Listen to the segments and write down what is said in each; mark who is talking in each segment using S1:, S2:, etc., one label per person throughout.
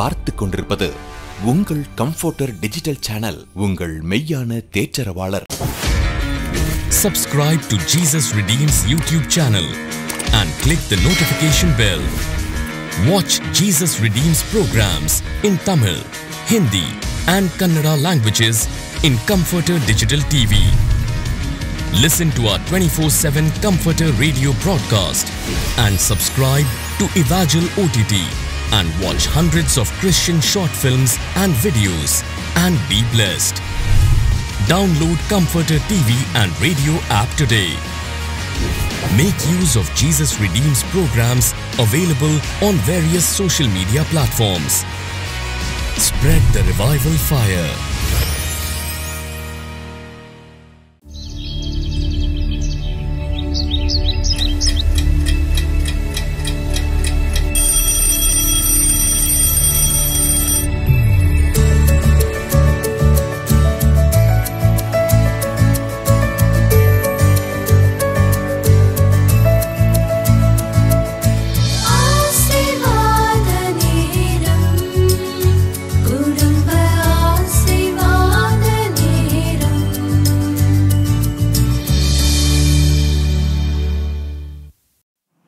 S1: நீங்கள் பார்த்து கொண்டிருப்பது உங்கள் கம்ஃபோர்டர் டிஜிட்டல் சேனல் உங்கள் மெய்யான தேற்றரவாளர்
S2: Subscribe to Jesus Redeems YouTube channel and click the notification bell. Watch Jesus Redeems programs in Tamil, Hindi, and Kannada languages in Comforter Digital TV. Listen to our 24 7 Comforter radio broadcast and subscribe to Evangel OTT and watch hundreds of Christian short films and videos and be blessed. Download Comforter TV and radio app today. Make use of Jesus Redeems programs available on various social media platforms. Spread the revival fire.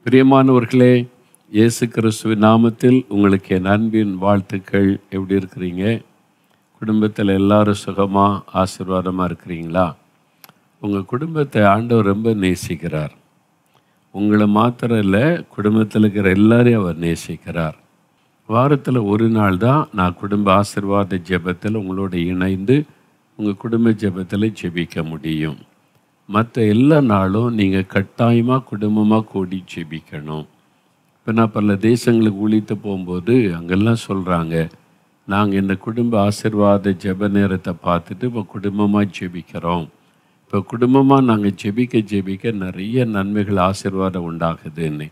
S3: பிரியமானவர்களே இயேசு கிறிஸ்துவின் நாமத்தில் உங்களுக்கு என் அன்பின் வாழ்த்துக்கள். எப்படி இருக்கிறீங்க? குடும்பத்தில் எல்லாரும் சுகமாக ஆசீர்வாதமாக இருக்கிறீங்களா? உங்கள் குடும்பத்தை ஆண்டவர் ரொம்ப நேசிக்கிறார். உங்களை மாத்திரம் இல்லை குடும்பத்தில் இருக்கிற எல்லாரையும் அவர் நேசிக்கிறார். வாரத்தில் ஒரு நாள் தான் நான் குடும்ப ஆசீர்வாத ஜெபத்தில் உங்களோட இணைந்து உங்கள் குடும்ப ஜெபத்தில் ஜெபிக்க முடியும். மற்ற எல்லா நாளும் நீங்கள் கட்டாயமாக குடும்பமாக கூடி ஜெபிக்கணும். இப்போ நான் பல தேசங்களுக்கு ஊழித்து போகும்போது அங்கெல்லாம் சொல்கிறாங்க நாங்கள் இந்த குடும்ப ஆசீர்வாத ஜெப நேரத்தை பார்த்துட்டு இப்போ குடும்பமாக ஜெபிக்கிறோம். இப்போ குடும்பமாக நாங்கள் ஜெபிக்க ஜெபிக்க நிறைய நன்மைகள் ஆசீர்வாதம் உண்டாகுதுன்னு.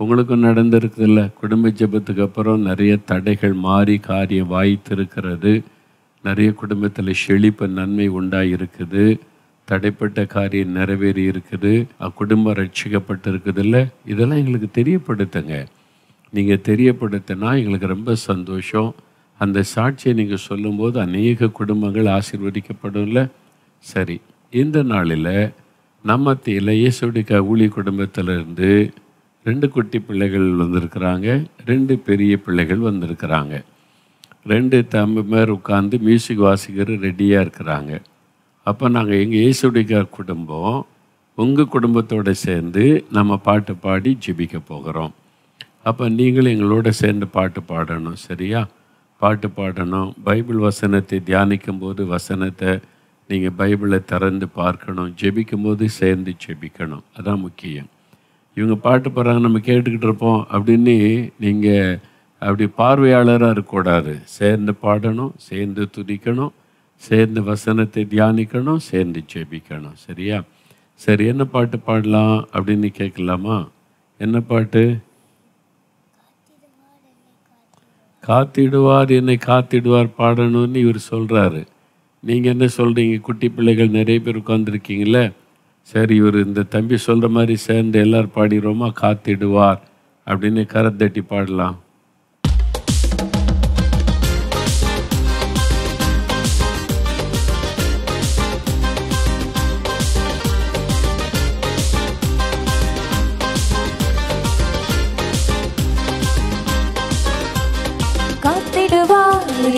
S3: உங்களுக்கும் நடந்திருக்குதுல்ல குடும்ப ஜெபத்துக்கு அப்புறம் நிறைய தடைகள் மாறி காரியம் வாய்த்திருக்கிறது நிறைய குடும்பத்தில் செழிப்பு நன்மை உண்டாயிருக்குது. தடைப்பட்ட காரியம் நிறைவேறி இருக்குது. அக்குடும்பம் ரட்சிக்கப்பட்டு இருக்குதுல்ல இதெல்லாம் எங்களுக்கு தெரியப்படுத்துங்க. நீங்கள் தெரியப்படுத்தினா எங்களுக்கு ரொம்ப சந்தோஷம். அந்த சாட்சியை நீங்கள் சொல்லும்போது அநேக குடும்பங்கள் ஆசீர்வதிக்கப்படும்ல. சரி இந்த நாளில் நம்ம மத்தியில் இயேசுடிக்க ஊழி குடும்பத்திலிருந்து ரெண்டு குட்டி பிள்ளைகள் வந்திருக்கிறாங்க. ரெண்டு பெரிய பிள்ளைகள் வந்திருக்கிறாங்க. ரெண்டு தம்பிமார் உட்காந்து மியூசிக் வாசிக்கிற ரெடியாக இருக்கிறாங்க. அப்போ நாங்கள் எங்கள் இயேசுடைய குடும்பம் உங்கள் குடும்பத்தோடு சேர்ந்து நம்ம பாட்டு பாடி ஜெபிக்க போகிறோம். அப்போ நீங்களும் எங்களோட சேர்ந்து பாட்டு பாடணும் சரியா? பாட்டு பாடணும். பைபிள் வசனத்தை தியானிக்கும் போது வசனத்தை நீங்கள் பைபிளை திறந்து பார்க்கணும். ஜெபிக்கும் போது சேர்ந்து ஜெபிக்கணும். அதான் முக்கியம். இவங்க பாட்டு பாடுறாங்க நம்ம கேட்டுக்கிட்டு இருப்போம் அப்படின்னு நீங்கள் அப்படி பார்வையாளராக இருக்கக்கூடாது. சேர்ந்து பாடணும் சேர்ந்து துதிக்கணும். சேர்ந்து வசனத்தை தியானிக்கணும் சேர்ந்து ஜெபிக்கணும். சரியா? சரி என்ன பாட்டு பாடலாம் அப்படின்னு கேட்கலாமா? என்ன பாட்டு? காத்திடுவார் என்னை காத்திடுவார் பாடணும்னு இவர் சொல்கிறாரு நீங்கள் என்ன சொல்கிறீங்க குட்டி பிள்ளைகள் நிறைய பேர் உட்காந்துருக்கீங்களே சரி இவர் இந்த தம்பி சொல்கிற மாதிரி சேர்ந்து எல்லோரும் பாடிடுவோமா காத்திடுவார் அப்படின்னு கரத்தட்டி பாடலாம்.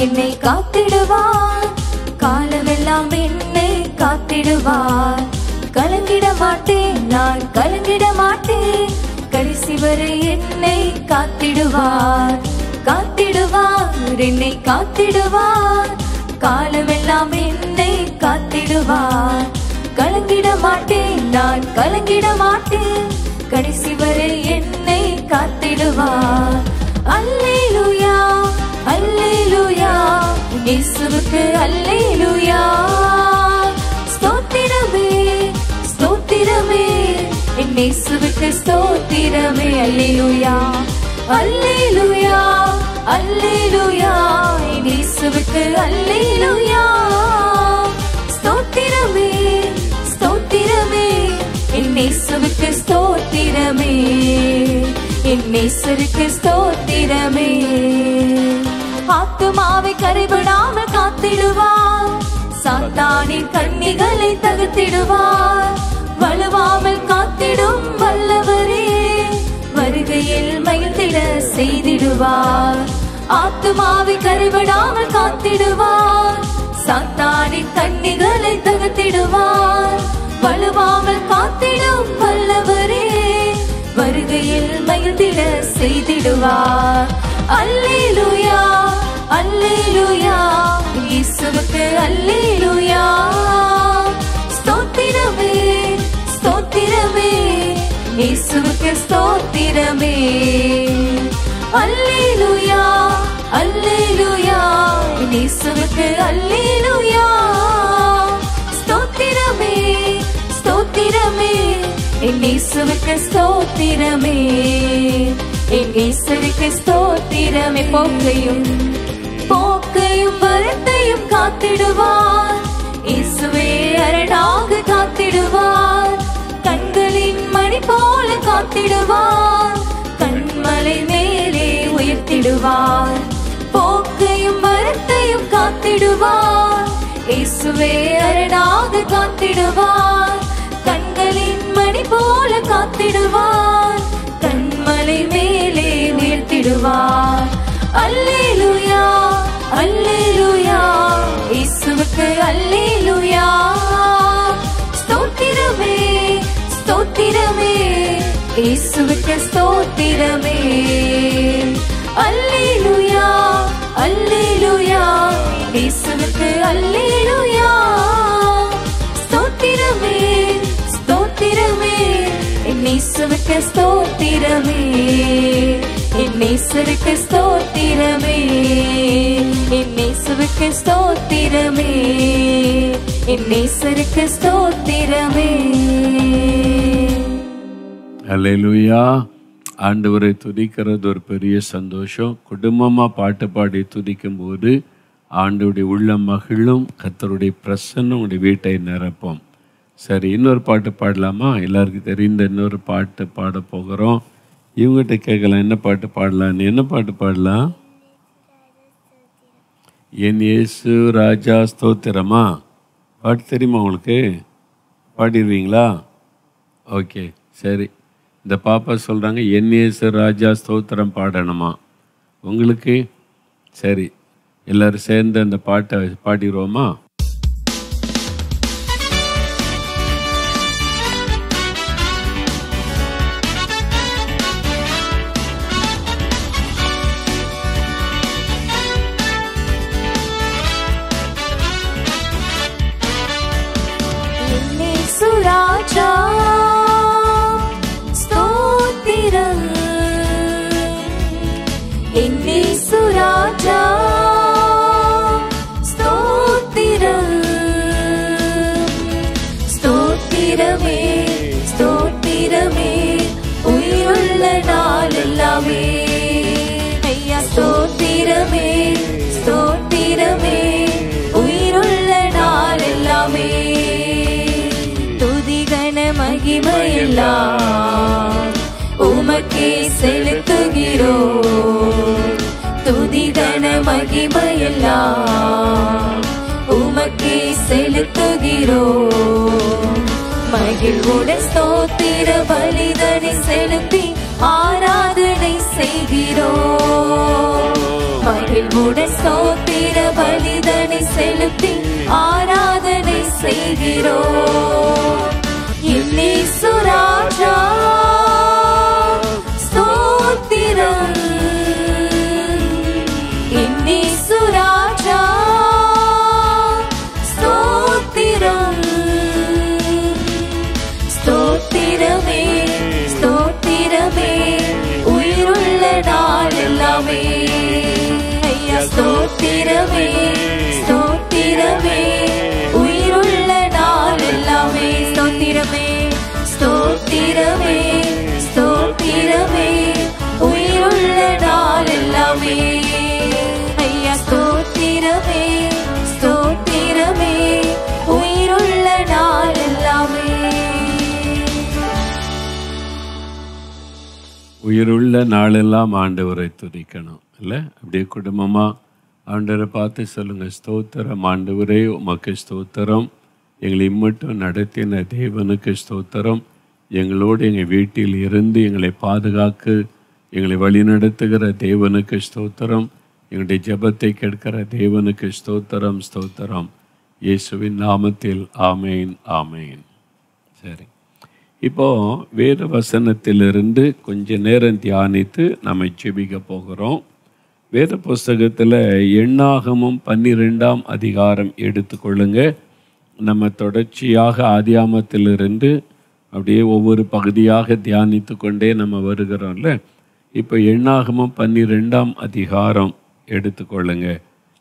S4: என்னை காத்திடுவார். காலமெல்லாம் என்னை காத்திடுவார். கலங்கிட மாட்டேன் நான் கலங்கிட மாட்டேன். கடைசி வரை என்னை காத்திடுவார். காத்திடுவார் என்னை காத்திடுவார். காலமெல்லாம் என்னை காத்திடுவார். கலங்கிட மாட்டேன் நான் கலங்கிட மாட்டேன். கடைசி வரை என்னை காத்திடுவார். அல்லேலூயா. அல்லேலூயா. இயேசுவுக்கு அல்லேலூயா. ஸ்தோத்திரமே ஸ்தோத்திரமே. என் இயேசுவுக்கு ஸ்தோத்திரமே. அல்லேலூயா. அல்லேலூயா அல்லேலூயா. என் இயேசுவுக்கு அல்லேலூயா. ஸ்தோத்திரமே ஸ்தோத்திரமே. என் இயேசுவுக்கு ஸ்தோத்திரமே. என் இயேசுவுக்கு ஸ்தோத்திரமே. ஆத்துமாவை கரைபடாமல் காத்திடுவார். சாத்தானின் கண்ணிகளை தகுத்திடுவார். வலுவாமல் காத்திடும் வல்லவரே வருகையில் மகிழ்ந்திட செய்திடுவார். ஆத்துமாவை கருவிடாமல் காத்திடுவார். சாத்தானின் கண்ணிகளை தகுத்திடுவார். வலுவாமல் காத்திடும் வல்லவரே வருகையில் மகிழ்ந்திட செய்திடுவார். அல்லேலூயா அல்லேலூயா. இயேசுவுக்கு அல்லேலூயா. ஸ்தோத்திரமே ஸ்தோத்திரமே. இயேசுவுக்கு ஸ்தோத்திரமே. அல்லேலூயா அல்லேலூயா. இயேசுவுக்கு அல்லேலூயா. ஸ்தோத்திரமே ஸ்தோத்திரமே. என் இயேசுவுக்கு ஸ்தோத்திரமே. என் இயேசுவுக்கு ஸ்தோத்திரமே போக்கையும் போக்கையும் வரத்தையும் காத்திடுவார். இயேசுவே அரணாக காத்திடுவார். கண்களின் மணி போல காத்திடுவார். கண்மலை மேலே உயர்த்திடுவார். போக்கையும் வரத்தையும் காத்திடுவார். இயேசுவே அரணாக காத்திடுவார். கண்களின் மணி போல காத்திடுவார். உயர்த்திடுவார் அல்லேலூயா அல்லேலூயா. இயேசுவுக்கு அல்லேலூயா. ஸ்தோத்திரமே ஸ்தோத்திரமே. இயேசுவுக்கு ஸ்தோத்திரமே. அல்லேலூயா அல்லேலூயா. இயேசுவுக்கு அல்லேலூயா. ஸ்தோத்திரமே ஸ்தோத்திரமே. இயேசுவுக்கு ஸ்தோத்திரமே. என் ஸ்தோத்திரமே. என் ஸ்தோத்திரமே. என் ஸ்தோத்திரமே.
S3: அல்லேலூயா ஆண்டவரை துதிக்கிறது ஒரு பெரிய சந்தோஷம். குடும்பமாக பாட்டு பாடி துதிக்கும் போது ஆண்டோடைய உள்ள மகிழும் கத்தருடைய பிரசன்னம் உடைய வீட்டை நிரப்பும். சரி இன்னொரு பாட்டு பாடலாமா? எல்லாருக்கும் தெரிந்த இன்னொரு பாட்டு பாட போகிறோம். இவங்ககிட்ட கேட்கலாம் என்ன பாட்டு பாடலான்னு என்ன பாட்டு பாடலாம்? என் இயேசு ராஜா ஸ்தோத்திரமா? பாட்டு தெரியுமா உங்களுக்கு பாடிடுவீங்களா? ஓகே சரி. இந்த பாப்பா சொல்கிறாங்க என் இயேசு ராஜா ஸ்தோத்திரம் பாடணுமா? உங்களுக்கு? சரி எல்லாரும் சேர்ந்து அந்த பாட்டை பாடிடுவோமா?
S4: மகிமையெல்லாம் உமக்கே செலுத்துகிறோ துதிதன மகிமையெல்லாம் உமக்கே செலுத்துகிறோ மகிழ்வுடன் ஸ்தோத்திர பலிதனை செலுத்தி ஆராதனை செய்கிறோ மகிழ்வுடன் ஸ்தோத்திர பலிதனை செலுத்தி ஆராதனை செய்கிறோம். என்னே சுராஜா ஸ்தோத்திரம். என்னே சுராஜா ஸ்தோத்திரம். ஸ்தோத்திரமே ஸ்தோத்திரமே உயிருள்ள நாள் எல்லாமே ஐயா ஸ்தோத்திரமே ஸ்தோத்திரமே. ஸ்தோத்திரமே ஸ்தோத்திரமே. உயிருள்ள நாள் எல்லாமே ஐயா ஸ்தோத்திரமே ஸ்தோத்திரமே. உயிருள்ள நாள் எல்லாமே
S3: உயிருள்ள நாளெல்லாம் ஆண்டவரை துதிக்கணும் இல்லை? அப்படியே குடும்பமாக ஆண்டவரை பார்த்து சொல்லுங்கள் ஸ்தோத்திரம் ஆண்டவரே உமக்கு ஸ்தோத்திரம். எங்களை இம்மட்டும் நடத்தின தேவனுக்கு ஸ்தோத்திரம். எங்களோடு எங்கள் வீட்டில் இருந்து எங்களை பாதுகாக்கு எங்களை வழிநடத்துகிற தேவனுக்கு ஸ்தோத்திரம். எங்களுடைய ஜெபத்தை கேட்கிற தேவனுக்கு ஸ்தோத்திரம் ஸ்தோத்திரம். இயேசுவின் நாமத்தில் ஆமேன் ஆமேன். சரி. இப்போ வேத வசனத்திலிருந்து கொஞ்ச நேரம் தியானித்து நம்ம ஜெபிக்க போகிறோம். வேத புஸ்தகத்தில் எண்ணாகமும் பன்னிரெண்டாம் அதிகாரம் எடுத்துக்கொள்ளுங்க. நம்ம தொடர்ச்சியாக ஆதியாமத்திலிருந்து அப்படியே ஒவ்வொரு பகுதியாக தியானித்து கொண்டே நம்ம வருகிறோம்ல. இப்போ எண்ணாகமம் பன்னிரெண்டாம் அதிகாரம் எடுத்துக்கொள்ளுங்க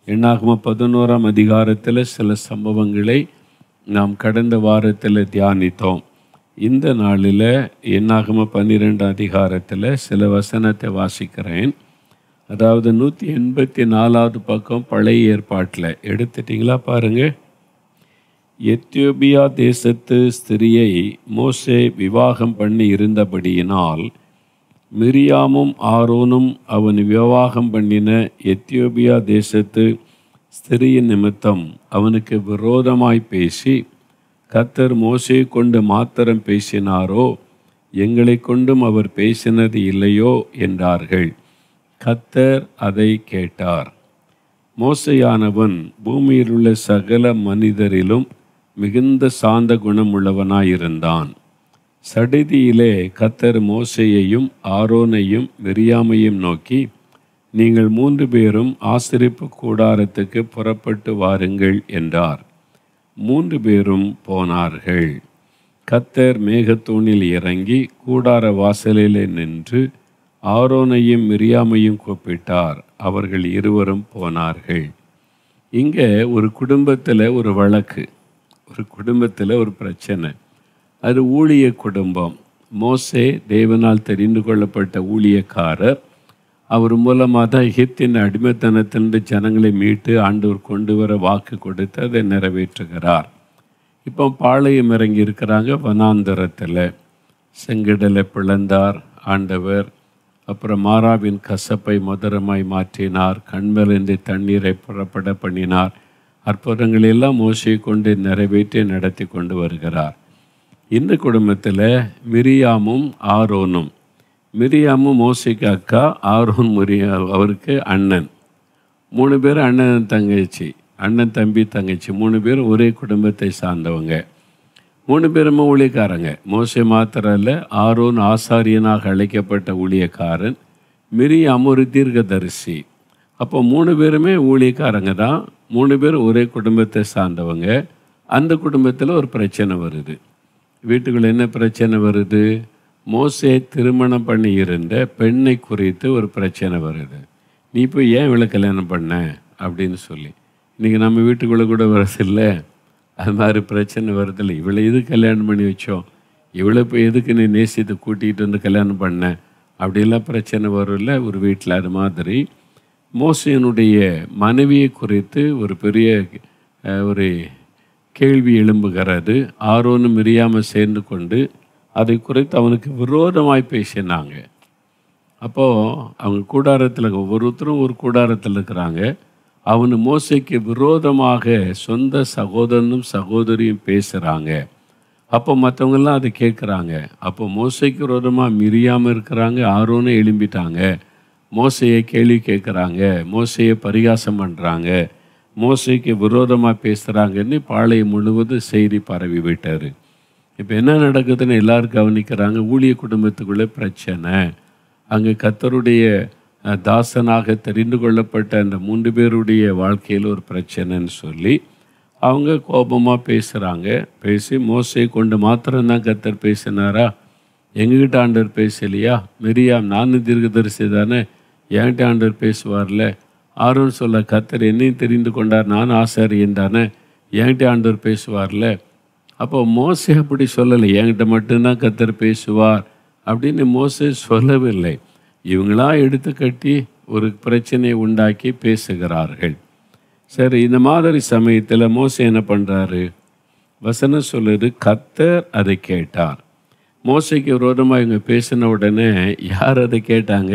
S3: எண்ணாகம பதினோராம் அதிகாரத்தில் சில சம்பவங்களை நாம் கடந்த வாரத்தில் தியானித்தோம். இந்த நாளில் எண்ணாகம பன்னிரெண்டு அதிகாரத்தில் சில வசனத்தை வாசிக்கிறேன். அதாவது நூற்றி எண்பத்தி நாலாவது பக்கம் பழைய ஏற்பாட்டில். எடுத்துட்டிங்களா பாருங்கள் எத்தியோபியா தேசத்து ஸ்திரியை மோசே விவாகம் பண்ணி இருந்தபடியினால் மிரியாமும் ஆரோனும் அவன் விவாகம் பண்ணின எத்தியோபியா தேசத்து ஸ்திரியின் நிமித்தம் அவனுக்கு விரோதமாய் பேசி கத்தர் மோசே கொண்டு மாத்திரம் பேசினாரோ எங்களை கொண்டும் அவர் பேசினது இல்லையோ என்றார்கள். கத்தர் அதை கேட்டார். மோசையானவன் பூமியில் உள்ள சகல மனிதரிலும் மிகுந்த சாந்த குணமுள்ளவனாயிருந்தான். சடிதியிலே கத்தர் மோசையையும் ஆரோனையும் வெறியாமையும் நோக்கி நீங்கள் மூன்று பேரும் ஆசிரிப்பு கூடாரத்துக்கு புறப்பட்டு வாருங்கள் என்றார். மூன்று பேரும் போனார்கள். கத்தர் மேகத்தூணில் இறங்கி கூடார வாசலிலே நின்று ஆரோனையும் மிரியாமையும் கூப்பிட்டார். அவர்கள் இருவரும் போனார்கள். இங்கே ஒரு குடும்பத்தில் ஒரு வழக்கு. ஒரு குடும்பத்தில் ஒரு பிரச்சனை. அது ஊழிய குடும்பம். மோசே தேவனால் தெரிந்து கொள்ளப்பட்ட ஊழியக்காரர் அவர் மூலமாக தான் எகிப்தின் அடிமைத்தனத்திலிருந்து ஜனங்களை மீட்டு ஆண்டவர் கொண்டு வர வாக்கு கொடுத்து அதை நிறைவேற்றுகிறார். இப்போ பாளையம் இறங்கி இருக்கிறாங்க வனாந்தரத்தில். செங்கடலை பிளந்தார் ஆண்டவர். அப்புறம் மாறாவின் கசப்பை மதுரமாய் மாற்றினார். கண்மலிருந்து தண்ணீரை புறப்பட பண்ணினார். அற்புதங்களை எல்லாம் மோசையை கொண்டு நிறைவேற்றி நடத்தி கொண்டு வருகிறார். இந்த குடும்பத்தில் மிரியாமும் ஆரோனும். மிரியாமும் மோசிக்கு அக்கா ஆரோன் முரியா அவருக்கு அண்ணன். மூணு பேர் அண்ணன் தங்கச்சி அண்ணன் தம்பி தங்கச்சி மூணு பேர் ஒரே குடும்பத்தை சார்ந்தவங்க. மூணு பேருமே ஊழியக்காரங்க. மோசை மாத்திரம் இல்லை ஆரோன் ஆசாரியனாக அழைக்கப்பட்ட ஊழியக்காரன். மிரியாம் ஒரு தீர்க்கதரிசி. அப்போ மூணு பேருமே ஊழியக்காரங்க தான். மூணு பேர் ஒரே குடும்பத்தை சார்ந்தவங்க. அந்த குடும்பத்தில் ஒரு பிரச்சனை வருது. வீட்டுக்குள்ள என்ன பிரச்சனை வருது? மோசே திருமணம் பண்ணி இருந்த பெண்ணை குறித்து ஒரு பிரச்சனை வருது. நீ போய் ஏன் இவளை கல்யாணம் பண்ண? அப்படின்னு சொல்லி. இன்றைக்கி நம்ம வீட்டுக்குள்ளே கூட வரது இல்லை அது மாதிரி பிரச்சனை வருதில்ல. இவளை எது கல்யாணம் பண்ணி வச்சோம்? இவளை இப்போ எதுக்கு நீ நேசித்து கூட்டிகிட்டு வந்து கல்யாணம் பண்ண? அப்படிலாம் பிரச்சனை வரும்ல ஒரு வீட்டில் அது மாதிரி மோசையனுடைய மனைவியை குறித்து ஒரு பெரிய ஒரு கேள்வி எழும்புகிறது. ஆரோனும் மிரியாமல் சேர்ந்து கொண்டு அதை குறித்து அவனுக்கு விரோதமாய் பேசினாங்க. அப்போது அவங்க கூடாரத்தில் ஒவ்வொருத்தரும் ஒரு கூடாரத்தில் இருக்கிறாங்க. அவனு மோசைக்கு விரோதமாக சொந்த சகோதரனும் சகோதரியும் பேசுகிறாங்க அப்போ மற்றவங்கெல்லாம் அதை கேட்குறாங்க. அப்போ மோசைக்கு விரோதமாக மிரியாமல் இருக்கிறாங்க ஆரோன்னு எழும்பிட்டாங்க. மோசையை கேள்வி கேட்குறாங்க மோசையை பரிகாசம் பண்ணுறாங்க மோசைக்கு விரோதமாக பேசுகிறாங்கன்னு பாளையம் முழுவதும் செய்தி பரவி விட்டார். இப்போ என்ன நடக்குதுன்னு எல்லோரும் கவனிக்கிறாங்க ஊழிய குடும்பத்துக்குள்ளே பிரச்சனை. அங்கே கத்தருடைய தாசனாக தெரிந்து கொள்ளப்பட்ட அந்த மூன்று பேருடைய வாழ்க்கையில் ஒரு பிரச்சனைன்னு சொல்லி அவங்க கோபமாக பேசுகிறாங்க பேசி மோசையை கொண்டு மாத்திரம்தான் கத்தர் பேசினாரா? எங்ககிட்ட ஆண்டவர் பேசலையா? மெரியாம் நானும் தீர்க்கதரிசி தானே என்கிட்ட ஆண்டவர் பேசுவார்ல ஆரோன் சொல்ல கத்தர் என்னையும் தெரிந்து கொண்டார் நான் ஆசாரியன் தானே என்கிட்ட ஆண்டவர் பேசுவார்ல அப்போ மோசே அப்படி சொல்லலை. என்கிட்ட மட்டும்தான் கத்தர் பேசுவார் அப்படின்னு மோசே சொல்லவில்லை. இவங்களா எடுத்து கட்டி ஒரு பிரச்சனையை உண்டாக்கி பேசுகிறார்கள். சரி இந்த மாதிரி சமயத்தில் மோசே என்ன பண்ணுறாரு வசனம் சொல்லுது கத்தர் அதை கேட்டார். மோசைக்கு விரோதமாக இவங்க பேசின உடனே யார் அதை கேட்டாங்க?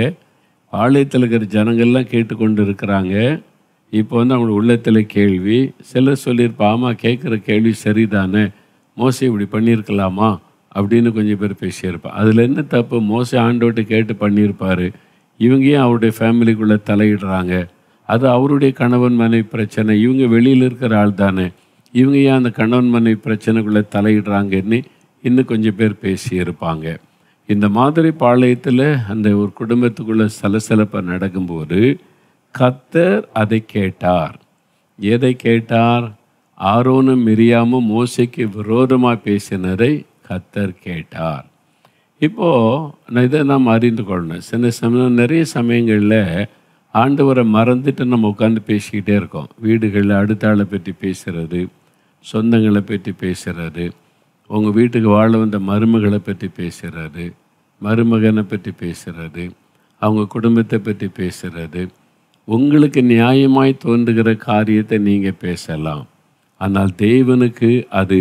S3: ஆலயத்தில் இருக்கிற ஜனங்கள்லாம் கேட்டுக்கொண்டு இருக்கிறாங்க இப்போ வந்து அவங்க உள்ளத்தில் கேள்வி சிலர் சொல்லியிருப்பா ஆமாம் கேட்குற கேள்வி சரிதானே? மோசை இப்படி பண்ணியிருக்கலாமா அப்படின்னு கொஞ்சம் பேர் பேசியிருப்பா அதில் என்ன தப்பு? மோசை ஆண்டோட்டு கேட்டு பண்ணியிருப்பார் இவங்க ஏன் அவருடைய ஃபேமிலிக்குள்ளே தலையிடுறாங்க? அது அவருடைய கணவன் மனைவி பிரச்சனை. இவங்க வெளியில் இருக்கிற ஆள் தானே? இவங்க ஏன் அந்த கணவன் மனைவி பிரச்சனைக்குள்ளே தலையிடுறாங்கன்னு இன்னும் கொஞ்சம் பேர் பேசியிருப்பாங்க. இந்த மாதிரி பாளையத்தில் அந்த ஒரு குடும்பத்துக்குள்ளே சலசலப்பை நடக்கும்போது கத்தர் அதை கேட்டார். எதை கேட்டார்? ஆரோனும் மிரியாமும் மோசைக்கு விரோதமாக பேசினதை கத்தர் கேட்டார். இப்போது நான் இதை நாம் அறிந்து கொள்ளணும். சில சமயம் நிறைய சமயங்களில் ஆண்டவரை மறந்துட்டு நம்ம உட்காந்து பேசிக்கிட்டே இருக்கோம். வீடுகளில் அடுத்த ஆளை பற்றி பேசுகிறது சொந்தங்களை பற்றி பேசுகிறது உங்கள் வீட்டுக்கு வாழ வந்த மருமகளை பற்றி பேசுகிறது மருமகனை பற்றி பேசுகிறது அவங்க குடும்பத்தை பற்றி பேசுகிறது உங்களுக்கு நியாயமாய் தோன்றுகிற காரியத்தை நீங்கள் பேசலாம். ஆனால் தேவனுக்கு அது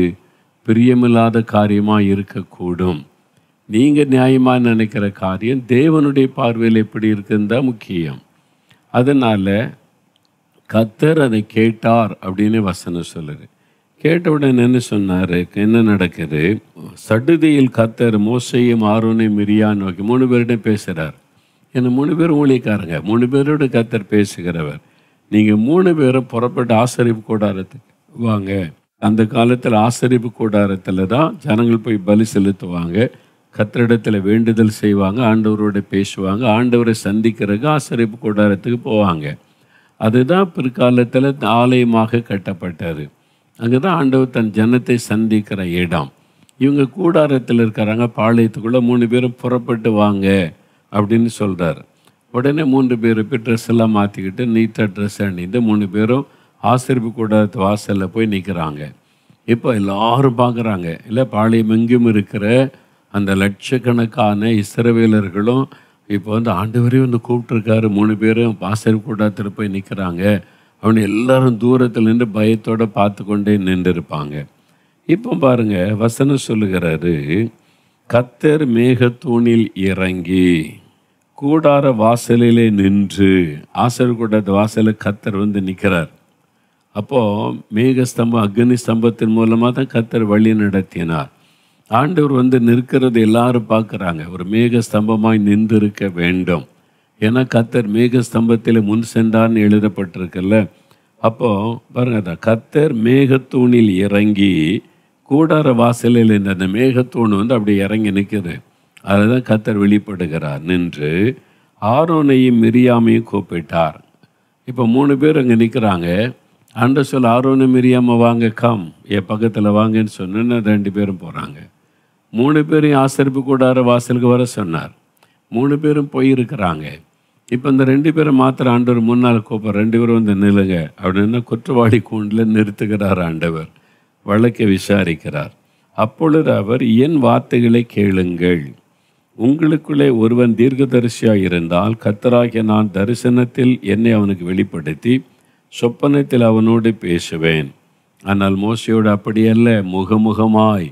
S3: பிரியமில்லாத காரியமாக இருக்கக்கூடும். நீங்கள் நியாயமாக நினைக்கிற காரியம் தேவனுடைய பார்வையில் எப்படி இருக்குன்னு தான் முக்கியம். அதனால் கத்தர் அதை கேட்டார் அப்படின்னு வசனம் சொல்லுது. கேட்டவுடன் என்ன சொன்னார் என்ன நடக்குது? சடுதியில் கத்தர் மோசையும் ஆரோனையும் மிரியான் நோக்கி மூணு பேர்கிட்ட பேசுகிறார் ஏன்னா மூணு பேர் ஊழியக்காரங்க மூணு பேரோட கத்தர் பேசுகிறவர். நீங்கள் மூணு பேரும் புறப்பட்டு ஆசரிப்பு கூடாரத்துக்கு வாங்க. அந்த காலத்தில் ஆசரிப்பு கூடாரத்தில் தான் ஜனங்கள் போய் பலி செலுத்துவாங்க. கத்தரிடத்தில் வேண்டுதல் செய்வாங்க ஆண்டவரோட பேசுவாங்க ஆண்டவரை சந்திக்கிறதுக்கு ஆசரிப்பு கூடாரத்துக்கு போவாங்க. அதுதான் பிற்காலத்தில் ஆலயமாக கட்டப்பட்டது. அங்கே தான் ஆண்டவர் தன் ஜனத்தை சந்திக்கிற இடம். இவங்க கூடாரத்தில் இருக்கிறாங்க பாளையத்துக்குள்ளே மூணு பேரும் புறப்பட்டு வாங்க அப்படின்னு சொல்கிறார் உடனே மூன்று பேர் போய் ட்ரெஸ் எல்லாம் மாற்றிக்கிட்டு நீட்டாக ட்ரெஸ் அணிந்து மூணு பேரும் ஆசிரியப்பு கூடாரத்து வாசலில் போய் நிற்கிறாங்க இப்போ எல்லாரும் பார்க்குறாங்க இல்லை பாளையம் எங்கும் இருக்கிற அந்த லட்சக்கணக்கான இஸ்ரவேலர்களும் இப்போ வந்து ஆண்டவரையும் வந்து கூப்பிட்ருக்காரு மூணு பேரும் ஆசிரியர் கூடாரத்தில் போய் நிற்கிறாங்க அவனை எல்லாரும் தூரத்தில் நின்று பயத்தோடு பார்த்து கொண்டே நின்றுருப்பாங்க. இப்போ பாருங்க வசனம் சொல்லுகிறாரு கத்தர் மேகத்தூணில் இறங்கி கூடார வாசலிலே நின்று ஆசர் கூடாத வாசலில் கத்தர் வந்து நிற்கிறார் அப்போது மேகஸ்தம்பம் அக்னி ஸ்தம்பத்தின் மூலமாக தான் கத்தர் வழி நடத்தினார். ஆண்டவர் வந்து நிற்கிறது எல்லாரும் பார்க்குறாங்க. ஒரு மேக ஸ்தம்பமாய் நின்றிருக்க வேண்டும். ஏன்னா கத்தர் மேக ஸ்தம்பத்தில் முன் சென்றார்னு எழுதப்பட்டிருக்குல்ல. அப்போது பாருங்கள் அதான் கத்தர் மேகத்தூணில் இறங்கி கூடார வாசலில் இந்த அந்த மேகத்தூண் வந்து அப்படி இறங்கி நிற்குது அதுதான் கத்தர் வெளிப்படுகிறார். நின்று ஆரோனையும் மிரியாமையும் கூப்பிட்டார். இப்போ மூணு பேர் அங்கே நிற்கிறாங்க. அண்ட சொல் ஆரோனு மிரியாம வாங்க கம். என் பக்கத்தில் வாங்கன்னு சொன்னேன்னு ரெண்டு பேரும் போகிறாங்க மூணு பேரையும் ஆசரிப்பு கூடார வாசலுக்கு வர சொன்னார். மூணு பேரும் போயிருக்கிறாங்க. இப்போ இந்த ரெண்டு பேரும் மாத்திர ஆண்டவர் முன்னால் கூப்ப ரெண்டு பேரும் வந்து நிலுங்க அப்படின்னு குற்றவாளி கூண்டில் நிறுத்துகிறார் ஆண்டவர். வழக்கை விசாரிக்கிறார். அப்பொழுது அவர் என் வார்த்தைகளை கேளுங்கள். உங்களுக்குள்ளே ஒருவன் தீர்க்கதரிசியாக இருந்தால் கத்தராகிய நான் தரிசனத்தில் என்னை அவனுக்கு வெளிப்படுத்தி சொப்பனத்தில் அவனோடு பேசுவேன். ஆனால் மோசையோடு அப்படியல்ல. முகமுகமாய்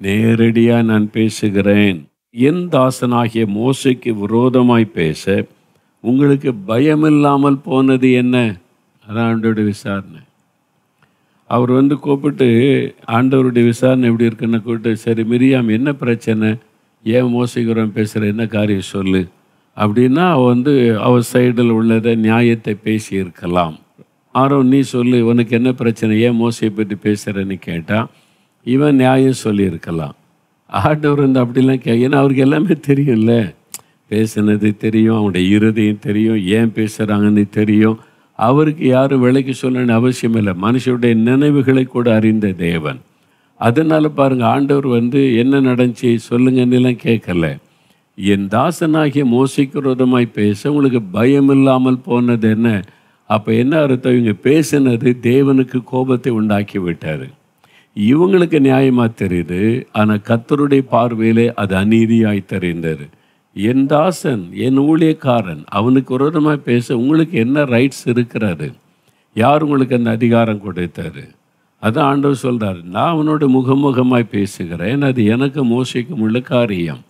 S3: நேரடியாக நான் பேசுகிறேன். என் தாசனாகிய மோசைக்கு விரோதமாய் பேச உங்களுக்கு பயமில்லாமல் போனது என்ன? அதான் ஆண்டோட விசாரணை. அவர் வந்து கூப்பிட்டு ஆண்டவருடைய விசாரணை எப்படி இருக்குன்னு கூப்பிட்டு சரி மிரியாம் என்ன பிரச்சனை? ஏன் மோசிக்கிறோம் பேசுகிற என்ன காரியம் சொல்லு? அப்படின்னா அவள் வந்து அவர் சைடில் உள்ளதை நியாயத்தை பேசியிருக்கலாம். ஆரோ நீ சொல்லு உனக்கு என்ன பிரச்சனை? ஏன் மோசையை பற்றி பேசுகிறேன்னு கேட்டால் இவன் நியாயம் சொல்லியிருக்கலாம். ஆண்டவர் வந்து அப்படிலாம் கே ஏன்னா அவருக்கு எல்லாமே தெரியும்ல. பேசுனது தெரியும் அவனுடைய இருதயம் தெரியும் ஏன் பேசுகிறாங்கன்னு தெரியும். அவருக்கு யாரும் விலைக்கு சொல்லணும்னு அவசியம் இல்லை. மனுஷனுடைய நினைவுகளை கூட அறிந்த தேவன். அதனால் பாருங்கள் ஆண்டவர் வந்து என்ன நடந்துச்சு சொல்லுங்கன்னுலாம் கேட்கல. என் தாசனாகிய மோசிக்கிறதமாய் விரோதமாய் பேச உங்களுக்கு பயம் இல்லாமல் போனது என்ன? அப்போ என்ன அர்த்தம்? இவங்க பேசினது தேவனுக்கு கோபத்தை உண்டாக்கி விட்டார். இவங்களுக்கு நியாயமாக தெரியுது ஆனால் கத்தருடைய பார்வையிலே அது அநீதியாய் தெரிந்தது. என் தாசன் என் ஊழியக்காரன் அவனுக்கு விரோதமாக பேச உங்களுக்கு என்ன ரைட்ஸ் இருக்கிறாரு? யார் உங்களுக்கு அந்த அதிகாரம் கொடுத்தாரு? அதான் ஆண்டவர் சொல்கிறாரு நான் அவனோட முகமுகமாய் பேசுகிறேன். அது எனக்கு மோசைக்கும் உள்ள காரியம்.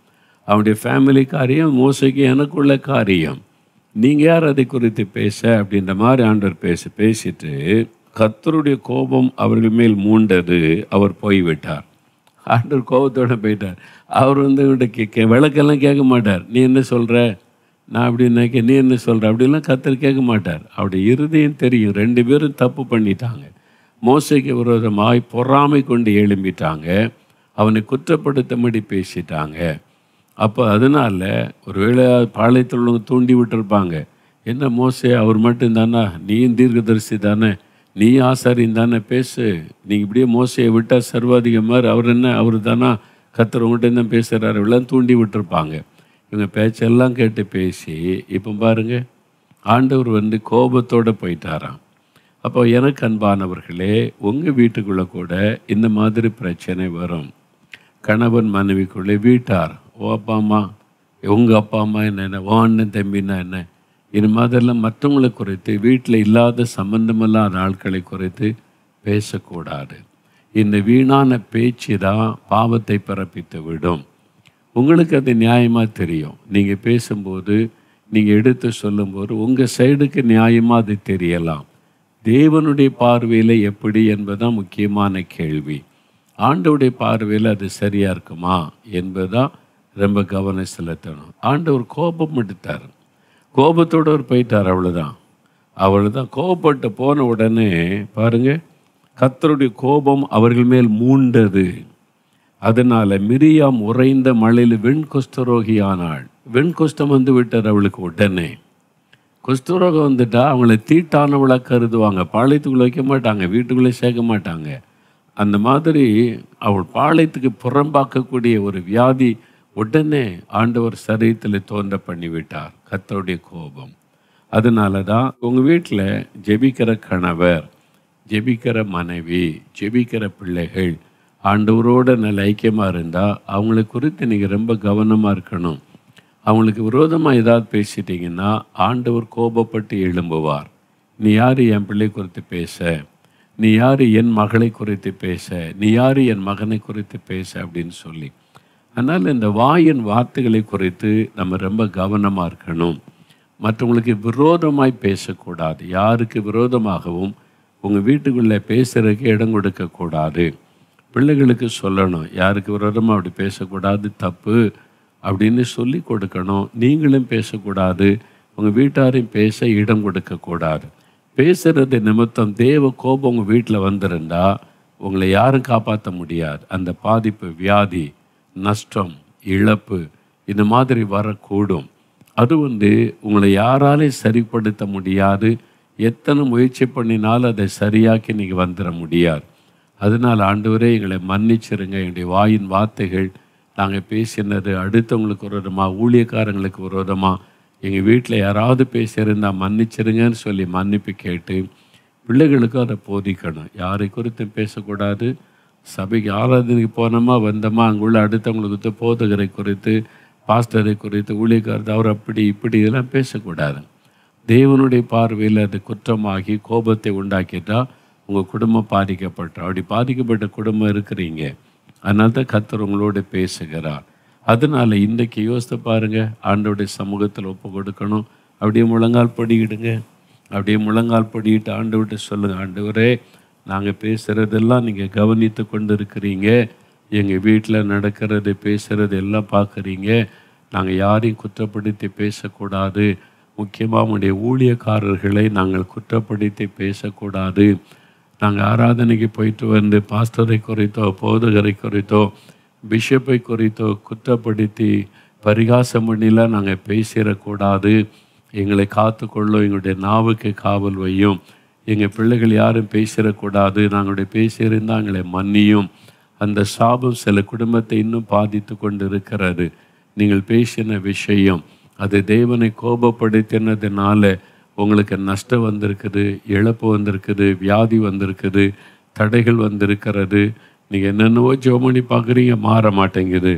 S3: அவனுடைய ஃபேமிலி காரியம் மோசைக்கு எனக்குள்ள காரியம். நீங்கள் யார் அதை குறித்து பேச? அப்படின்ற மாதிரி ஆண்டவர் பேச பேசிட்டு கத்தருடைய கோபம் அவர்கள் மேல் மூண்டது அவர் போய்விட்டார். ஆண்டவர் கோபத்தோட போயிட்டார். அவர் வந்து இவன்கிட்ட கேட்க விளக்கெல்லாம் கேட்க மாட்டார். நீ என்ன சொல்கிற நான் அப்படி நினைக்க நீ என்ன சொல்கிற அப்படிலாம் கத்தர் கேட்க மாட்டார். அவருடைய இருதயம் தெரியும். ரெண்டு பேரும் தப்பு பண்ணிட்டாங்க. மோசைக்கு விரோதமாய் பொறாமை கொண்டு எழும்பிட்டாங்க. அவனை குற்றப்படுத்தும்படி பேசிட்டாங்க. அப்போ அதனால ஒருவேளை பாளையத்தில் உள்ளவங்க தூண்டி விட்டுருப்பாங்க. என்ன மோசே அவர் மட்டும் தானா? நீயும் தீர்க்கதரிசி தானே? நீ ஆசாரியும் தானே பேசு. நீங்கள் இப்படியே மோசையை விட்டால் சர்வாதிகமார். அவர் என்ன? அவர் தானா? கத்துறவங்கள்ட்ட தான் பேசுகிறாரு எல்லாம் தூண்டி விட்டுருப்பாங்க. இவங்க பேச்செல்லாம் கேட்டு பேசி இப்போ பாருங்கள் ஆண்டவர் வந்து கோபத்தோடு போயிட்டாராம். அப்போ எனக்கு அன்பானவர்களே உங்கள் வீட்டுக்குள்ளே கூட இந்த மாதிரி பிரச்சனை வரும். கணவன் மனைவிக்குள்ளே வீட்டார். ஓ அப்பா அம்மா உங்கள் அப்பா அம்மா என்ன என்ன? ஓ அண்ணன் தம்பின்னா என்ன? இது மாதிரிலாம் மற்றவங்களை குறைத்து வீட்டில் இல்லாத சம்பந்தமில்லாத ஆட்களை குறைத்து பேசக்கூடாது. இந்த வீணான பேச்சு தான் பாவத்தை பிறப்பித்து விடும். உங்களுக்கு அது நியாயமாக தெரியும். நீங்கள் பேசும்போது நீங்கள் எடுத்து சொல்லும்போது உங்கள் சைடுக்கு நியாயமாக அது தெரியலாம். தேவனுடைய பார்வையில் எப்படி என்பதுதான் முக்கியமான கேள்வி. ஆண்டவுடைய பார்வையில் அது சரியாக இருக்குமா என்பதுதான் ரொம்ப கவனம் செலுத்தணும். ஆண்டவர் கோபம் எடுத்தார். கோபத்தோடு அவர் போயிட்டார் அவ்வளோதான் அவ்வளோதான் கோபப்பட்டு போன உடனே பாருங்க கத்தருடைய கோபம் அவர்கள் மேல் மூண்டது. அதனால மிரியாம் உறைந்த மழையில் வெண்குஷ்டரோகி ஆனாள் வெண்குஷ்டம் வந்து விட்டார் அவளுக்கு உடனே. குஷ்டரோகம் வந்துட்டா அவங்கள தீட்டானவளாக கருதுவாங்க. பாளையத்துக்குள்ளே வைக்க மாட்டாங்க வீட்டுக்குள்ளே சேர்க்க மாட்டாங்க. அந்த மாதிரி அவள் பாளையத்துக்கு புறம்பாக்கக்கூடிய ஒரு வியாதி உடனே ஆண்டவர் சரீரத்தில் தோன்ற பண்ணிவிட்டார் கத்தருடைய கோபம். அதனால தான் உங்கள் வீட்டில் ஜெபிக்கிற கணவர் ஜெபிக்கிற மனைவி ஜெபிக்கிற பிள்ளைகள் ஆண்டவரோட நல்ல ஐக்கியமாக இருந்தால் அவங்களை குறித்து நீங்கள் ரொம்ப கவனமாக இருக்கணும். அவங்களுக்கு விரோதமாக ஏதாவது பேசிட்டீங்கன்னா ஆண்டவர் கோபப்பட்டு எழும்புவார். நீ யார் என் பிள்ளை குறித்து பேச? நீ யார் என் மகளை குறித்து பேச? நீ யார் என் மகனை குறித்து பேச? அப்படின்னு சொல்லி. அதனால் இந்த வாயின் வார்த்தைகளை குறித்து நம்ம ரொம்ப கவனமாக இருக்கணும். மற்றவங்களுக்கு விரோதமாய் பேசக்கூடாது. யாருக்கு விரோதமாகவும் உங்கள் வீட்டுக்குள்ளே பேசுகிறதுக்கு இடம் கொடுக்கக்கூடாது. பிள்ளைகளுக்கு சொல்லணும். யாருக்கு விரோதமாக அப்படி பேசக்கூடாது தப்பு அப்படின்னு சொல்லி கொடுக்கணும். நீங்களும் பேசக்கூடாது. உங்கள் வீட்டாரையும் பேச இடம் கொடுக்கக்கூடாது. பேசுகிறது நிமித்தம் தேவ கோபம் உங்கள் வீட்டில் வந்திருந்தால் உங்களை யாரும் காப்பாற்ற முடியாது. அந்த பாதிப்பு வியாதி நஷ்டம் இழப்பு இந்த மாதிரி வரக்கூடும். அது வந்து உங்களை யாராலையும் சரிப்படுத்த முடியாது. எத்தனை முயற்சி பண்ணினாலும் அதை சரியாக்கி நீங்கள் வந்துட முடியாது. அதனால் ஆண்டவரே எங்களை மன்னிச்சிருங்க. எங்களுடைய வாயின் வார்த்தைகள் நாங்கள் பேசினது அடுத்தவங்களுக்கு ஒரு விதமாக ஊழியக்காரங்களுக்கு விரோதமாக எங்கள் வீட்டில் யாராவது பேசியிருந்தால் மன்னிச்சிருங்கன்னு சொல்லி மன்னிப்பு கேட்டு பிள்ளைகளுக்கும் அதை போதிக்கணும். யாரை குறித்தும் பேசக்கூடாது. சபைக்கு ஆராதனைக்கு போனோமா வந்தோமா அங்குள்ள அடுத்தவங்களுக்கு போதகரை குறித்து பாஸ்டரை குறித்து ஊழியக்காரத்தை அவர் அப்படி இப்படி இதெல்லாம் பேசக்கூடாது. தேவனுடைய பார்வையில் அது குற்றமாகி கோபத்தை உண்டாக்கிட்டால் உங்கள் குடும்பம் பாதிக்கப்பட்டோம் அப்படி பாதிக்கப்பட்ட குடும்பம் இருக்கிறீங்க. அதனால தான் கத்தர் உங்களோட பேசுகிறார். அதனால் இன்றைக்கு யோசித்து பாருங்கள் ஆண்டோடைய சமூகத்தில் ஒப்பு கொடுக்கணும். அப்படியே முழங்கால் படிக்கிடுங்க அப்படியே முழங்கால் படியிட்டு விட்டு சொல்லுங்கள் ஆண்டவரே நாங்கள் பேசுகிறதெல்லாம் நீங்கள் கவனித்து கொண்டு இருக்கிறீங்க எங்கள் வீட்டில் நடக்கிறது பேசுகிறது எல்லாம் பார்க்குறீங்க நாங்கள் யாரையும் குற்றப்படுத்தி பேசக்கூடாது. முக்கியமாக உங்களுடைய ஊழியக்காரர்களை நாங்கள் குற்றப்படுத்தி பேசக்கூடாது. நாங்கள் ஆராதனைக்கு போயிட்டு வந்து பாஸ்டரை குறித்தோ போதகரை குறித்தோ பிஷப்பை குறித்தோ குற்றப்படுத்தி பரிகாசம் பண்ணிலாம் நாங்கள் பேசிடக்கூடாது எங்களை காத்துக்கொள்ளும் எங்களுடைய நாவுக்கு காவல் வையும். எங்கள் பிள்ளைகள் யாரும் பேசிடக்கூடாது. நாங்களுடைய பேசியிருந்தால் எங்களை மன்னியும். அந்த சாபம் சில குடும்பத்தை இன்னும் பாதித்து கொண்டு இருக்கிறது நீங்கள் பேசின விஷயம் அது தேவனை கோபப்படுத்தினதுனால உங்களுக்கு நஷ்டம் வந்திருக்குது இழப்பு வந்திருக்குது வியாதி வந்திருக்குது தடைகள் வந்திருக்கிறது. நீங்கள் என்னென்னவோ ஜோமணி பார்க்குறீங்க மாற மாட்டேங்குது.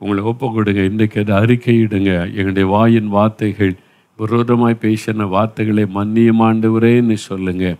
S3: உங்களை ஒப்பு கொடுங்க இன்றைக்கு அதை அறிக்கையிடுங்க. எங்களுடைய வாயின் வார்த்தைகள் விரோதமாய் பேசின வார்த்தைகளை மன்னியும் ஆண்டவரேன்னு சொல்லுங்கள்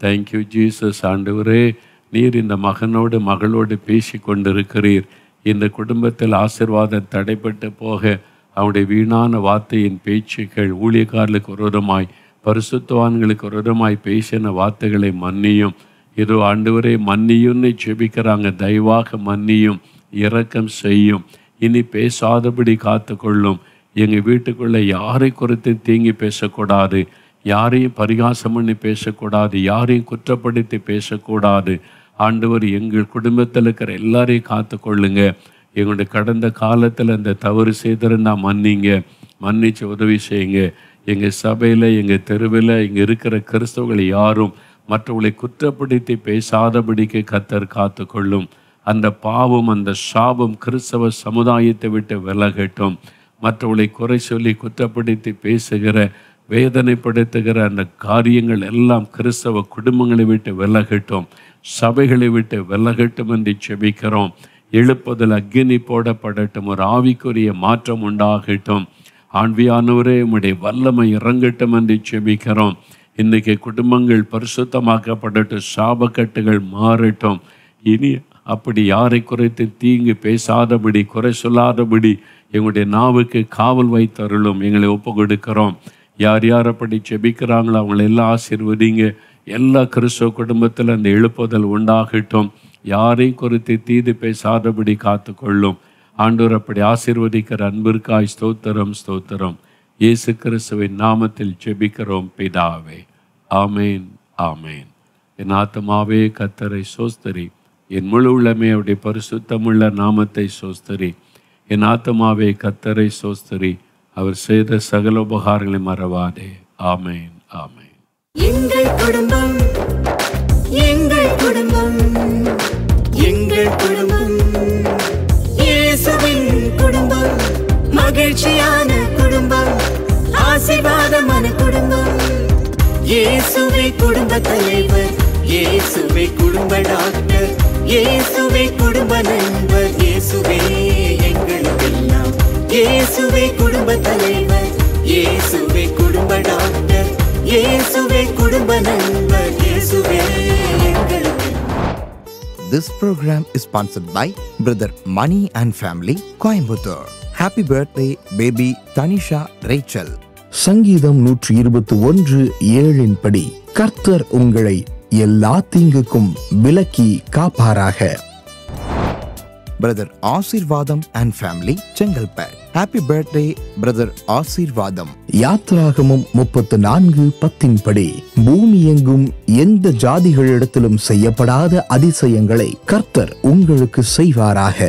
S3: தேங்க்யூ ஜீசஸ் ஆண்டவரே நீர் இந்த மகனோடு மகளோடு பேசி கொண்டிருக்கிறீர். இந்த குடும்பத்தில் ஆசிர்வாதம் தடைப்பட்டு போக அவனுடைய வீணான வார்த்தையின் பேச்சுக்கள் ஊழியக்காரர்களுக்கு விரோதமாய் பரிசுத்தவான்களுக்கு விரோதமாய் பேசின வார்த்தைகளை மன்னியும். இதோ ஆண்டவரே மன்னியும்னு ஜெபிக்கிறாங்க. தயவாக மன்னியும் இரக்கம் செய்யும். இனி பேசாதபடி காத்துக்கொள்ளும். எங்கள் வீட்டுக்குள்ளே யாரை குறித்து தீங்கி பேசக்கூடாது யாரையும் பரிகாசம் பண்ணி பேசக்கூடாது யாரையும் குற்றப்படுத்தி பேசக்கூடாது. ஆண்டவர் எங்கள் குடும்பத்தில் இருக்கிற எல்லாரையும் காத்துக்கொள்ளுங்க. எங்களுடைய கடந்த காலத்தில் அந்த தவறு செய்திருந்தா மன்னிங்க. மன்னிச்சு உதவி செய்யுங்க. எங்கள் சபையில் எங்கள் தெருவில் இங்கே இருக்கிற கிறிஸ்தவர்கள் யாரும் மற்றவர்களை குற்றப்படுத்தி பேசாதபடிக்கு கத்தர் காத்துக்கொள்ளும். அந்த பாவம் அந்த சாபம் கிறிஸ்தவ சமுதாயத்தை விட்டு விலகட்டும். மற்றவளை குறை சொல்லி குற்றப்படுத்தி பேசுகிற வேதனைப்படுத்துகிற அந்த காரியங்கள் எல்லாம் கிறிஸ்தவ குடும்பங்களை விட்டு விலகட்டும். சபைகளை விட்டு விலகட்டும் என்று செபிக்கிறோம். எழுப்பதில் அக்னி போடப்படட்டும். ஒரு ஆவிக்குரிய மாற்றம் உண்டாகட்டும். ஆண்வியானவரே உம்முடைய வல்லமை இறங்கட்டும் என்று செபிக்கிறோம். இன்றைக்கு குடும்பங்கள் பரிசுத்தமாக்கப்படட்டும். சாபக்கட்டுகள் மாறட்டும். இனி அப்படி யாரை குறைத்து தீங்கு பேசாதபடி குறை சொல்லாதபடி எங்களுடைய நாவுக்கு காவல் வைத்தருளும் எங்களை ஒப்பு கொடுக்கிறோம் யார் யார் அப்படி செபிக்கிறாங்களோ அவங்களை எல்லாம் ஆசீர்வதிங்க. எல்லா கிறிஸ்தவ குடும்பத்தில் அந்த எழுப்புதல் உண்டாகட்டும். யாரையும் குறித்து தீது பேசாதபடி காத்துக்கொள்ளும். ஆண்டோர் அப்படி ஆசீர்வதிக்கிற அன்பிற்காய் ஸ்தோத்திரம் ஸ்தோத்திரம். இயேசு கிறிஸ்துவின் நாமத்தில் செபிக்கிறோம் பிதாவே. ஆமேன் ஆமேன். என் ஆத்மாவே கத்தரை சோஸ்தரி. என் முழு உள்ளமே அவருடைய பரிசுத்தமுள்ள நாமத்தை சோஸ்தரி. என் ஆத்மாவை கத்தரை சோஸ்தரி. அவர் செய்த சகல உபகாரங்களை மறவாதே. ஆமேன் ஆமேன்.
S4: எங்கள் குடும்பம் எங்கள் குடும்பம் எங்கள் குடும்பம். இயேசுவின் குடும்பம் மகிழ்ச்சியான குடும்பம் ஆசீர்வாதமான குடும்பம். இயேசுவே குடும்ப தலைவர் இயேசுவே குடும்ப டாக்டர். இயேசுவே குடும்ப நண்பர் இயேசுவே எங்களுக்கெல்லாம் இயேசுவே குடும்ப தலைவர் இயேசுவே குடும்ப டாக்டர் இயேசுவே குடும்ப நண்பர் இயேசுவே எங்களுக்கு
S5: This program is sponsored by Brother Money and Family, Coimbatore. Happy birthday, baby Tanisha Rachel.
S6: சங்கீதம் நூற்றி இருபத்தி ஒன்று ஏழின் படி கர்த்தர் உங்களை எல்லா தீங்குக்கும் விலக்கி காப்பாராக
S5: Brother Asirvadam and Family, Chengalpet. Happy birthday, Brother Asirvadam.
S6: யாத்ராகமம் முப்பத்து நான்கு பத்தின் படி பூமி எங்கும் எந்த ஜாதிகளிடத்திலும் செய்யப்படாத அதிசயங்களை கர்த்தர் உங்களுக்கு செய்வாராக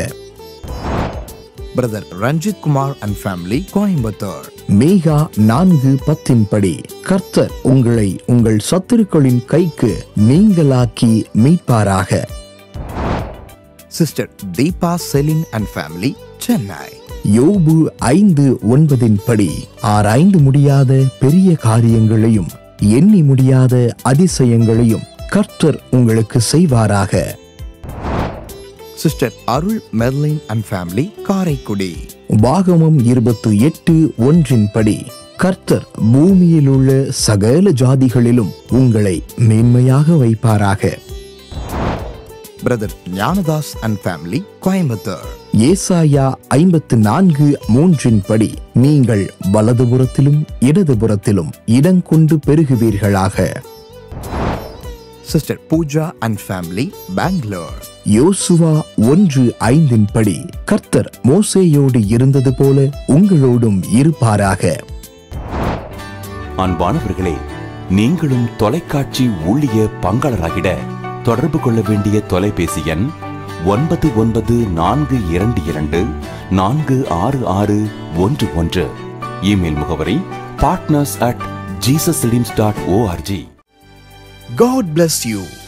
S5: Brother Ranjit Kumar and Family, Coimbatore.
S6: Megha நான்கு பத்தின் படி கர்த்தர் உங்களை உங்கள் சத்துருக்களின் கைக்கு நீங்களாக்கி மீட்பாராக
S5: Sister Deepa Selin and Family, Chennai.
S6: யோபு ஐந்து ஒன்பதின் படி ஆராய்ந்து முடியாத பெரிய காரியங்களையும் எண்ணி முடியாத அதிசயங்களையும் கர்த்தர் உங்களுக்கு செய்வாராக
S5: Sister Arul Merlin and Family, Karaikudi.
S6: வாகமம் இருபத்து எட்டு ஒன்றின் படி கர்த்தர் பூமியில் உள்ள சகல ஜாதிகளிலும் உங்களை மேன்மையாக வைப்பாராக
S5: Brother Jnanadas and Family, Coimbatore.
S6: ஏசாயா ஐம்பத்து நான்கு மூன்றின் படி நீங்கள் வலதுபுறத்திலும் இடதுபுறத்திலும் இடங்கொண்டு பெருகுவீர்களாக
S5: Sister Pooja and Family, Bangalore.
S6: யோசுவா ஒன்று ஐந்தின் படி கர்த்தர் மோசேயோடு இருந்தது போல உங்களோடும் இருப்பாராக.
S1: அன்பானவர்களே நீங்களும் தொலைக்காட்சி ஊழிய பங்காளராகிட தொடர்பு கொள்ள வேண்டிய தொலைபேசி எண் ஒன்பது ஒன்பது நான்கு இரண்டு இரண்டு நான்கு ஆறு ஆறு ஒன்று ஒன்று. இமெயில் முகவரி partners at Jesus dot O R G
S5: God bless you.